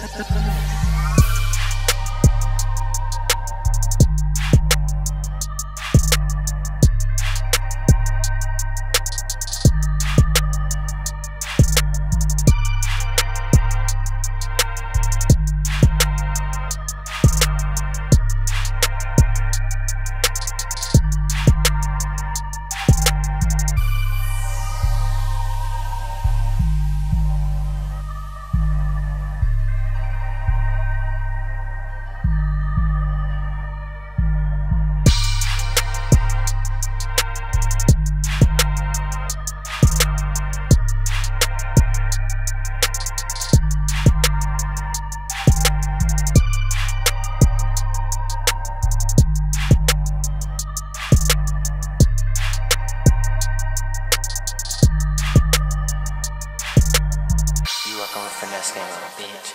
the mess. Going finesse game, bitch.